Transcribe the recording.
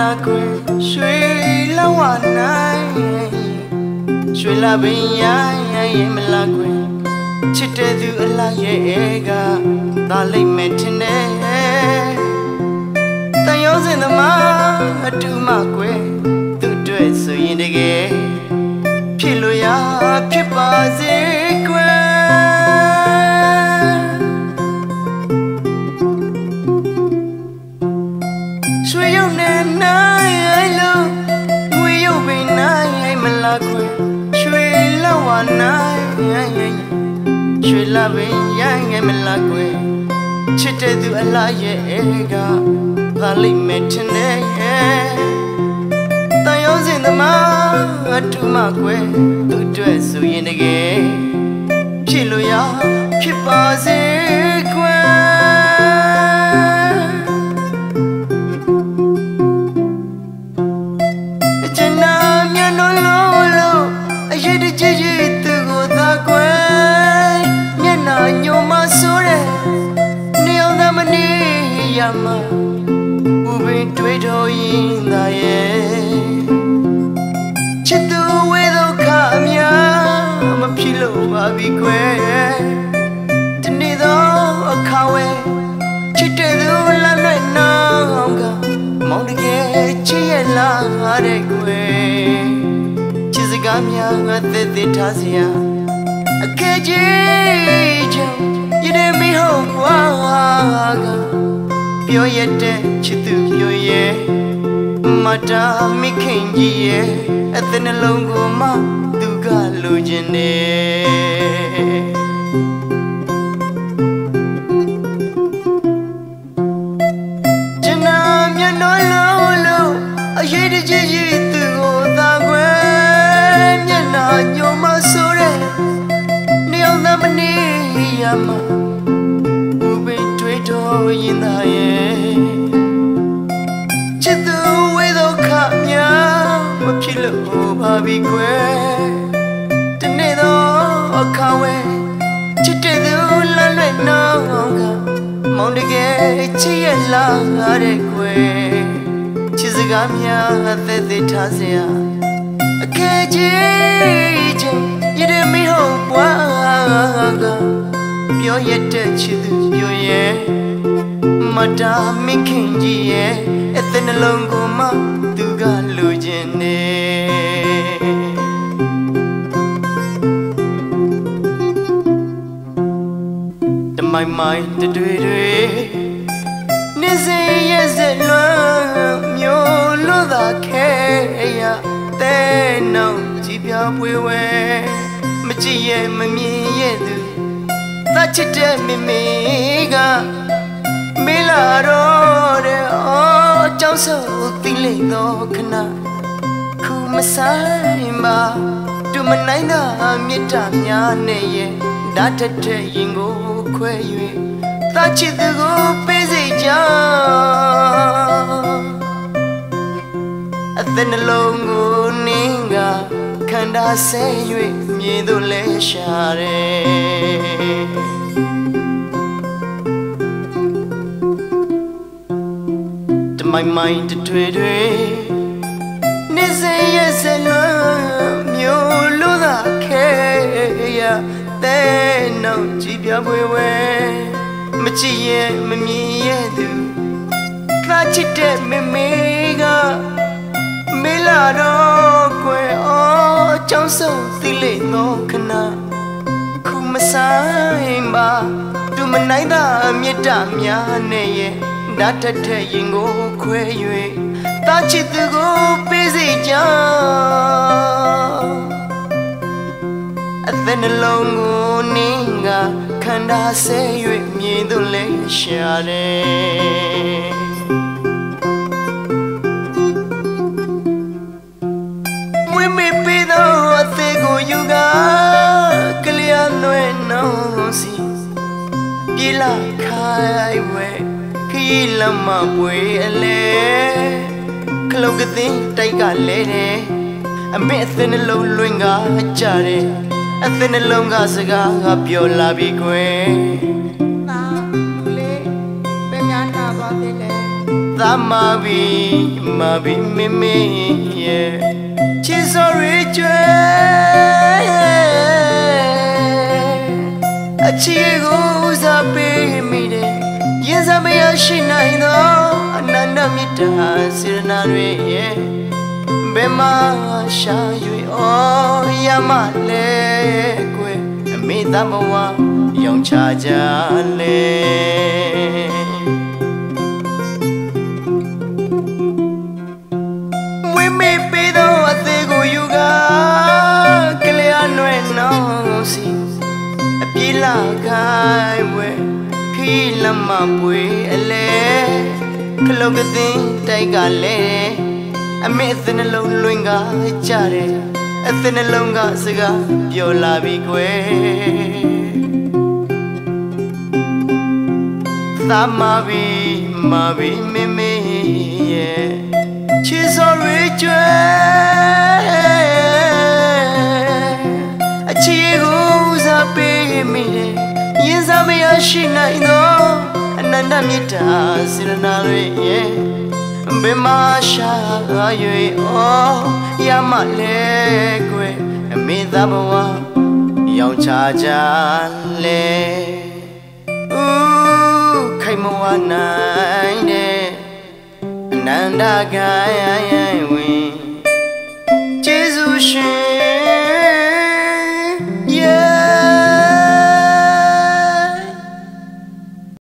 လောဝနိုင်ရွှေလာပင်ရရင်မလာခွင်ချစ်တဲ့သူအလားရဲ့ကသာလိမ့်မယ်ထင်တယ်တန်ရောစင်သမားအတူမကွယ်သူ့အတွက်ဆိုရင်တကယ်ဖြစ်လို့ရဖြစ်ပါစေ လာပင်ရငယ်မလားကွယ်ချစ်တဲ့သူအလားရဲ့ကသာလိမ့်မယ်ထင်တယ်တန်ရုံးစင်သမားအတူမကွယ်သူအတွက်ဆိုရင်တကယ် ချစ်ရလားတဲ့ကွယ်ချစ်စကားများငါသက်သက်ထားစရာအကဲကြီးချောင်းရတဲ့မဟုတ်ဘွားကပြောရတဲ့ချစ်သူပြောရဲ့မတာမိခင်ကြီးရဲ့အသက်နှလုံးကိုမှသူကလိုချင်တယ် ရင်သာရဲ့ချစ်သူဝေဒုက္ခများမဖြစ်လို့ပါပြီကွယ်တနေ့တော့အခါဝဲချစ်တဲ့သူလမ်းလွဲ့နောင်ကမောင်တကယ်ချစ်ရလားတဲ့ကွယ်ချစ်စကားများအသက်သက်ထားစရာအကဲကြီး တာမခင်ကြီးရဲ့အသက်နှလုံးကိုမှသူကလူကျင်နေတမိုင်မိုင်တတွေတွေနေစေရဲ့စလွမ်းမျိုးလို့သာခဲရတဲ့နောင်ကြည်ပြပွေဝဲမကြည့်ရဲ့မမြင်ရဲ့သူသတ်ချစ်တဲ့မိမိက မေလာတော့တဲ့အော်အကြောင်းဆိုသိလိမ့်တော့ခဏခုမဆိုင်ပါတူမနိုင်တာမေတ္တာများနဲ့ရဲ့ဓာတ်ထက်တဲ့ရင်ကိုခွဲ၍သတ်ချစ်သူကိုပေးစိတ်ကြောင်းအသက်နှလုံးကိုနင်းကခန္ဓာဆဲ၍မြင်သူလဲရှာတယ် မိုင်မိုင်တထွေထွေနေစေရဲ့စလွမ်းမျိုးလို့သာခဲရတဲ့နောက်ကြည်ပြပွဲဝဲမကြည့်ရဲ့မမြင်ရဲ့သူသာချစ်တဲ့မမေကမေလာတော့ကွယ်အော်အကြောင်းဆုံးသိလိမ့်တော့ခဏခုမဆိုင်ပါသူမနိုင်တာမေတ္တာများနဲ့ရဲ့ ဓာတ်ထက်ထက်ရင်ကိုခွဲ၍တာချစ်သူကိုပေးစိတ်ကြောင်းအသက်နှလုံးကိုနင်းကခန္ဓာဆဲ၍မြင်သူလဲရှာတယ်မွေးမေပေးသောအသေးကိုယူကကလျာလွဲ့နှောင်းစီပြေလာခိုင်ဝဲခရီး လမ်းမပွေအလဲခလုံးကသိန်းတိုက်ကလဲတယ်အမေအသင်းနှလုံးလွင်ကကြတယ်အသင်းနှလုံးကစကားကပြောလာပြီကွယ်သာလူလေးပဲများနာပါသေးလဲသမဘီမဘီမေမေရဲ့ချစ်စောရီကျွဲအချီကိုဦးစားပေးမိတယ် ရင်စမရရှိနိုင်သောအနန္တမြတ်တာစေရနာတွေရဲ့ဘယ်မှာရှာ၍အော်ရမလဲကွယ်အမေသမဝရောင်ချကြလဲမွေးမေးပေးသောအသေးကိုယူကားကလေးအနွယ်နောင်စီအပြေးလာခိုင်းဝဲခီး လမပွေအလဲခလုတ်ကသိန်းတိုက်ကလဲအမေအသနှလုံးလွင်ကကြတယ်အသနှလုံးကစကားပြောလာပြီကွယ်သမဘီမဘီမေမေရဲ့ချစ်စောရီကျွဲအချီကိုစားပေးမိတယ်ရင်စားမရရှိနိုင်တော့ အနန္တမြတ်တာစေရနာတွေရဲ့ဘယ်မှာရှာ၍အော်ရမလဲကွယ်အမေသားဘဝရောင်ချကြလဲဦးခိုင်မဝနိုင်တဲ့အနန္တကာယယဝင်ကျေးဇူးရှင်